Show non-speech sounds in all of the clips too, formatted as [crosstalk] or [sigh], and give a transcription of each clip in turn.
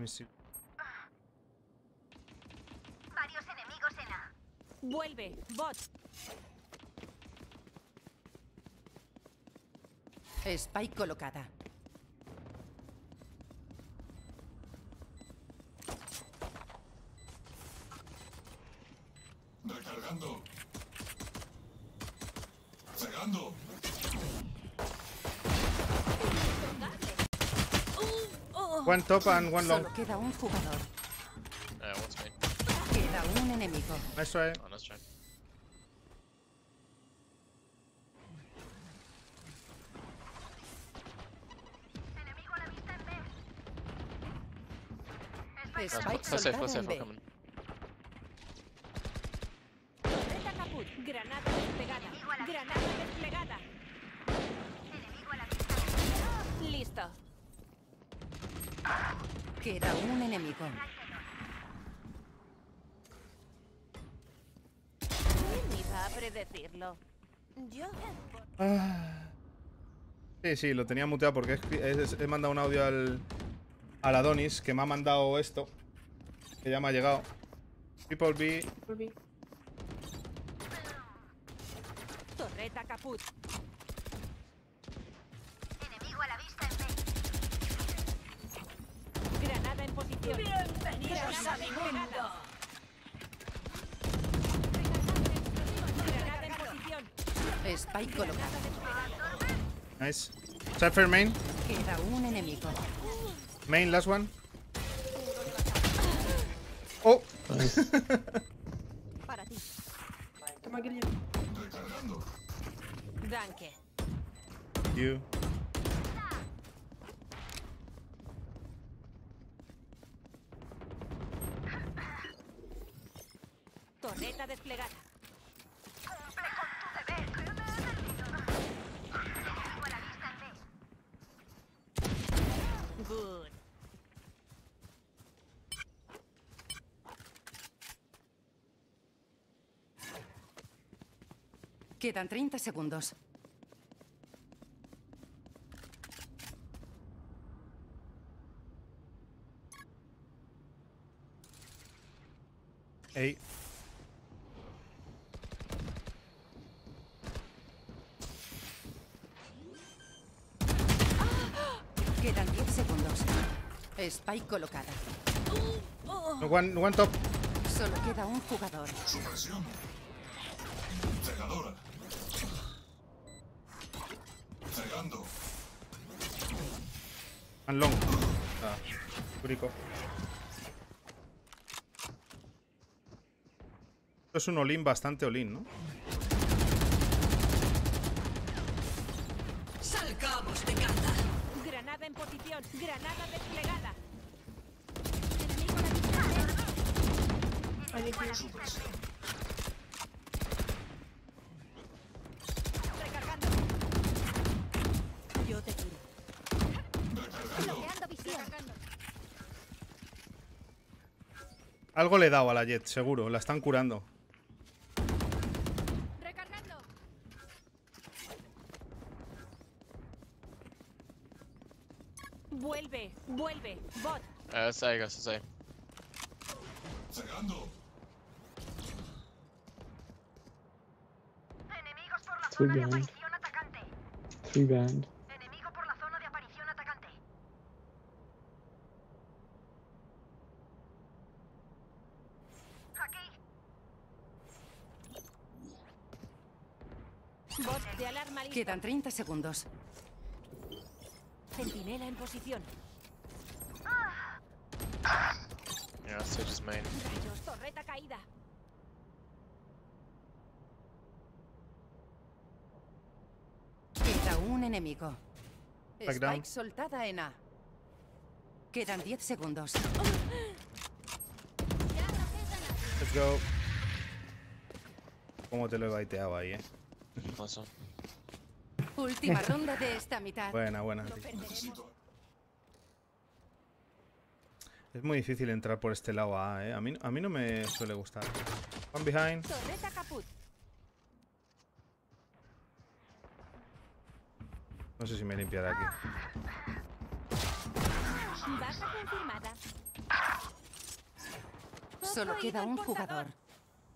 Let me see. Varios enemigos en A. Vuelve, bot. Spike colocada. Recargando. Cegando. One top and one long. Solo queda un jugador. Uh, what's main? Queda un enemigo. Nice try. Oh, nice try. Enemigo a la vista en B. Nice. Spike safe, safe, en I'm B. coming. Torreta caput. Granada desplegada. Granada desplegada. Enemigo a la vista en Listo. Queda un enemigo. ¿Quién iba a predecirlo? Yo. Sí, sí, lo tenía muteado porque he, he- he mandado un audio al, al Adonis que me ha mandado esto. Que ya me ha llegado. People be. Torreta caput. Enemigo a la vista en B. Granada en posición. Bienvenidos a mi mundo. Spike colocada. Nice. Cypher main. Queda un enemigo. Main, last one. Oh! [laughs] Para ti. Recargando. Danke. You. Torreta desplegada. Quedan 30 segundos. Hey. Quedan 10 segundos. Spike colocada. No, One, one top. Solo queda un jugador. Supresión. Cegadora. Cegando. And long. Ah, Curico. Esto es un olín bastante olín, ¿no? ¡Salgamos de! Granada en posición. Granada desplegada. Supresión. Recargando. Yo te tiro. Bloqueando visión. Algo le he dado a la Jet, seguro. La están curando. Recargando. Vuelve. Vuelve. Bot. Uh, it's A, guys, it's A. Cegando. Enemigos por la Three zona de behind. aparición atacante. Three band. Enemigo por la zona de aparición atacante. Aquí. Bot de alarma lista. Quedan 30 segundos. Centinela en posición. Yeah, Sage is main. Rayos. Torreta caída. Queda un enemigo. Back Spike down. soltada en A. Quedan 10 segundos. Let's go. ¿Cómo te lo he baiteado ahí, eh? Última ronda de esta mitad. Buena, buena. tío. Es muy difícil entrar por este lado A, eh. A mí, a mí no me suele gustar. One behind. Torreta caput. No sé si me limpiará aquí. Baja confirmada. Solo queda un jugador.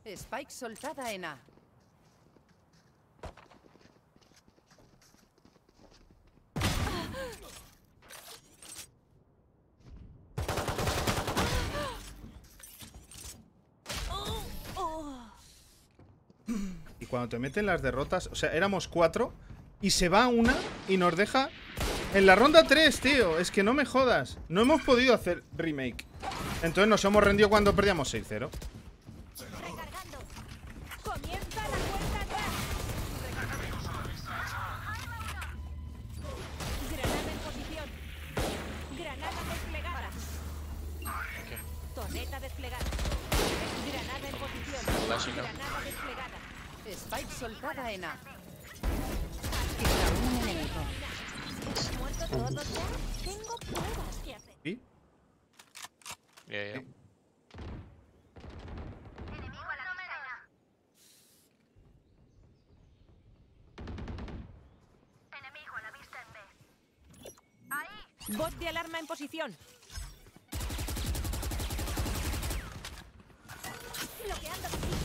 Spike soltada en A. cuando te meten las derrotas, o sea, éramos cuatro y se va una y nos deja en la ronda 3, tío. Es que no me jodas. No hemos podido hacer remake. Entonces nos hemos rendido cuando perdíamos 6-0. Spike soltada en A. Queda un enemigo. ¿Muerto todos ya? Tengo pruebas que hacer. ¿Sí? Yeah, yeah. Enemigo a la vista. Enemigo a la vista en B. Ahí. Bot de alarma en. Bloqueando posición.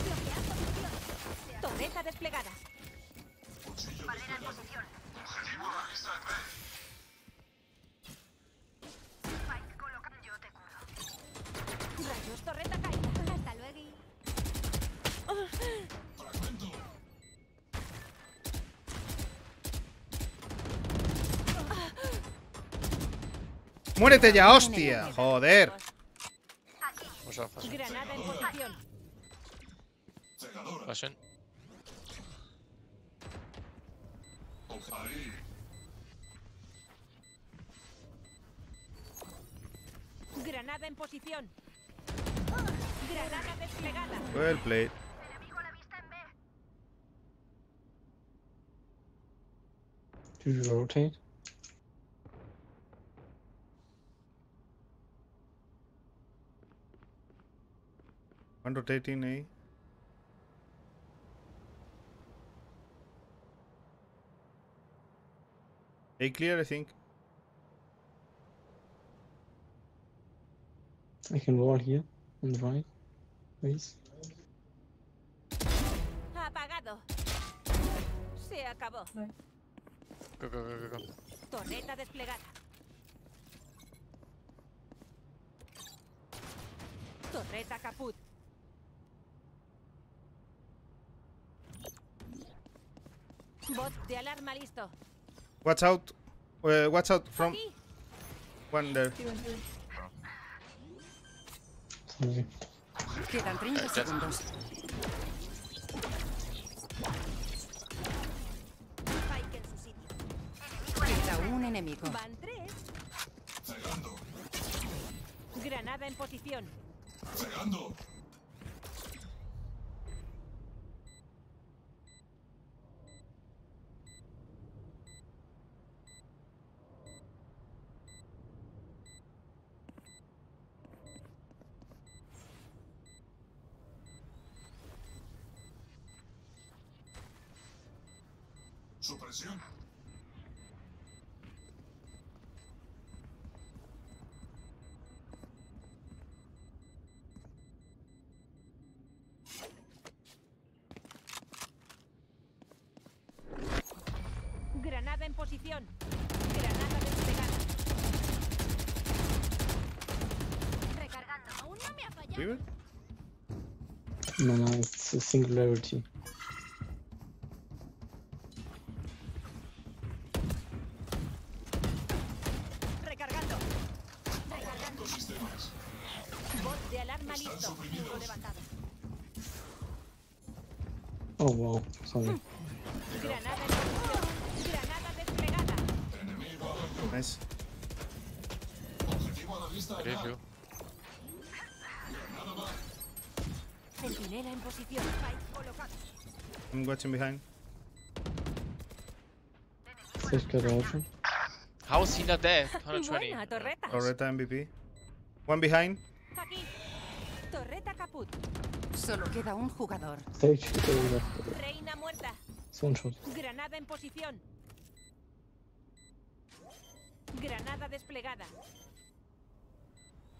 Torreta desplegada. Barrera en posición. Objetivo a la vista en B. Spike coloca. Yo te curo. Rayos, torreta caída. Hasta luego. Fragmento. ¡Muérete ya, hostia! ¡Joder! Granada en Granada en posición. Granada desplegada. Well played. Did you rotate? One rotating A. A clear, I think. I can wall here on the right. Please. Apagado. Se acabó. Go, go, go, go, go. Torreta desplegada. Torreta caput. Bot de alarma listo. Watch out. Uh, watch out from one there. Quedan 30 segundos. Spike en su sitio. Queda un enemigo. Van tres. Cegando. Granada en posición. Cegando. Supresión. Granada en posición. Granada desplegada. Recargando. Aún no me ha fallado. No, no, it's a singularity. Centinela en posición. Spike colocado. I'm watching behind. Sage got open. How is he not there? 120. Buena, torreta. Torreta MVP. One behind. Aquí. Torreta caput. Solo queda un jugador. Reina muerta. It's one shot. Granada en posición. Granada desplegada.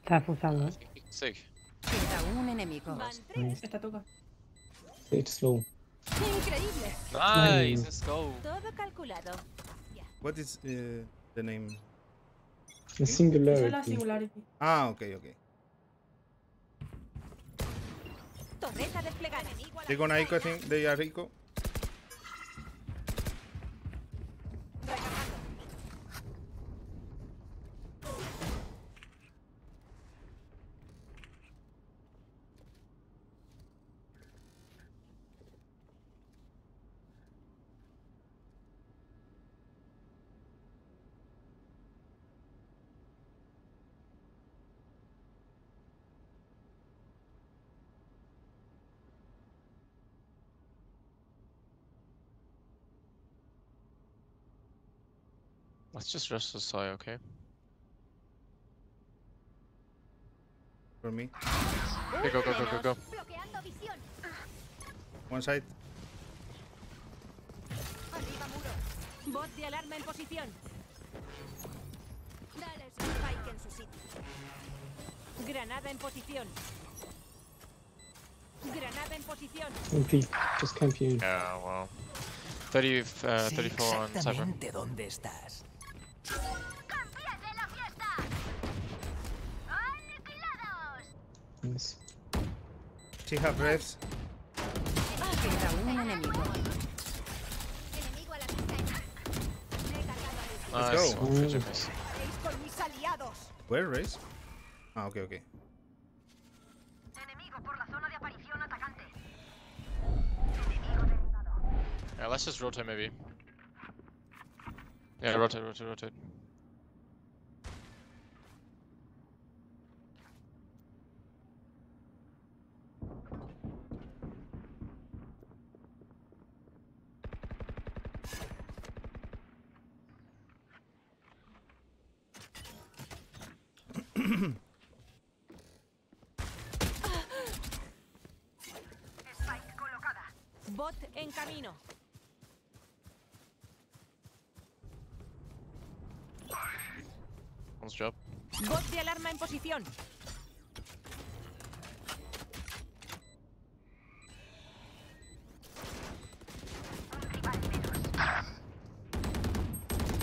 Está forzado, ¿eh? Sick. Queda un enemigo. Van tres. Esta toca. It's slow. Increíble. Nice, let's go. Todo calculado. Ya. What is uh, the name? The Esa es la singularity. singularity. Ah, ok, ok. Torreta desplegada. Enemigo a la They're gonna Ico, I think Let's just rush the side, okay? For me. Okay, go, go, go, go, go. One side. Arriba muro. Bot de alarma en posición. Dale el spike en su sitio. Granada en posición. Granada en posición. MP. Just camp you. Yeah, well. 30, uh, Sé 34 on Cypher. exactamente dónde estás. ¡Campeón de la fiesta! ¡Aniquilados! Nice. She have refs. Queda un enemigo. Enemigo a la vista. Recargado. Nice, go. one. Fidget con mis aliados. Where race? Ah, ok, ok. Enemigo por la zona de aparición atacante. Yeah, let's just rotate maybe. Yeah, rotate, rotate, rotate. Spike colocada. Bot en camino. One's job. Bot de alarma en posición.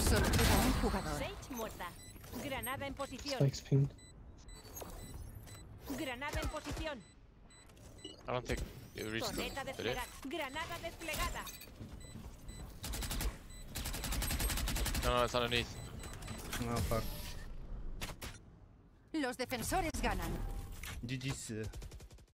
Solo queda un jugador. Granada en posición. Granada en posición. I don't think it? desplegada. Granada desplegada. No, no, it's underneath. No, fuck. Los defensores ganan. GG's. uh,